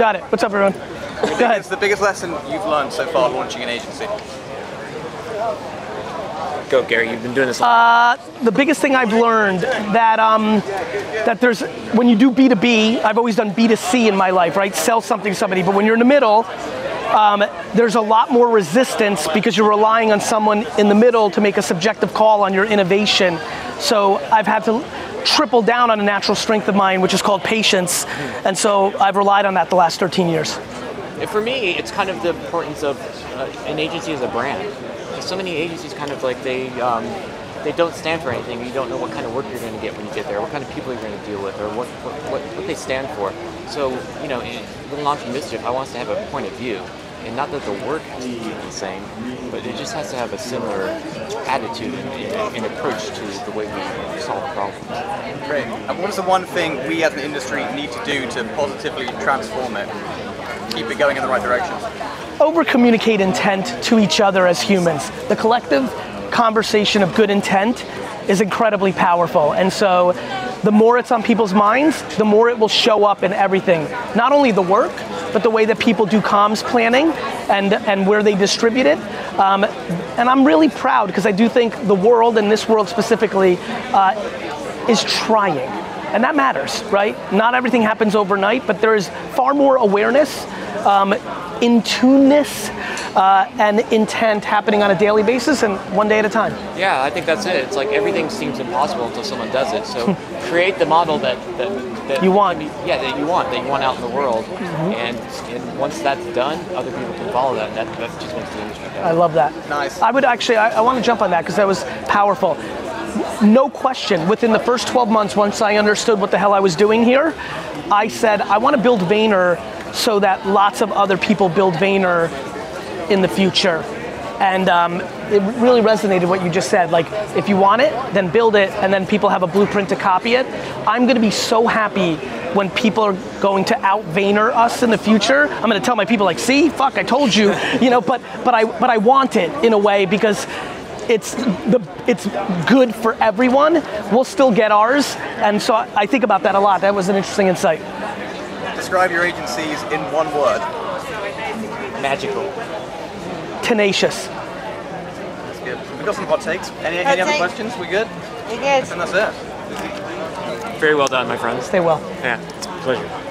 Got it. What's up, everyone? Go ahead. It's the biggest lesson you've learned so far launching an agency. Go, Gary. You've been doing this. Uh, the biggest thing I've learned that um, that there's when you do B2B, I've always done B2C in my life, right? Sell something to somebody, but when you're in the middle, um, there's a lot more resistance because you're relying on someone in the middle to make a subjective call on your innovation. So I've had to triple down on a natural strength of mine, which is called patience, and so I've relied on that the last 13 years. For me, it's kind of the importance of uh, an agency as a brand. So many agencies kind of like they um, they don't stand for anything. You don't know what kind of work you're going to get when you get there, what kind of people you're going to deal with, or what what, what, they stand for. So you know, in, when launching Mischief, I want us to have a point of view, and not that the work has to be the same, but it just has to have a similar attitude and, and approach to the way we solve problems. Great. And what is the one thing we as an industry need to do to positively transform it? Keep it going in the right direction? over communicate intent to each other as humans. The collective conversation of good intent is incredibly powerful. And so the more it's on people's minds, the more it will show up in everything. Not only the work, but the way that people do comms planning and, and where they distribute it. Um, and I'm really proud because I do think the world, and this world specifically, uh, is trying. And that matters, right? Not everything happens overnight, but there is far more awareness um, in tuneness uh, and intent happening on a daily basis and one day at a time. Yeah, I think that's it. It's like everything seems impossible until someone does it. So create the model that, that, that You want. Yeah, that you want, that you want out in the world. And, and once that's done, other people can follow that. And that, that just makes the industry better. I love that. Nice. I would actually, I, I want to jump on that because that was powerful. No question, within the first 12 months, once I understood what the hell I was doing here, I said, I want to build Vayner so that lots of other people build Vayner in the future. And um, it really resonated what you just said. Like, if you want it, then build it, and then people have a blueprint to copy it. I'm gonna be so happy when people are going to out Vayner us in the future. I'm gonna tell my people, like, see, fuck, I told you, you know. But but I but I want it in a way because it's the it's good for everyone. We'll still get ours, and so I, I think about that a lot. That was an interesting insight. Describe your agencies in one word. Magical. Tenacious. That's good. We've got some hot takes. Any, any Hot other questions? We good? You good? And that's it. Very well done, my friends. Stay well. Yeah, it's a pleasure.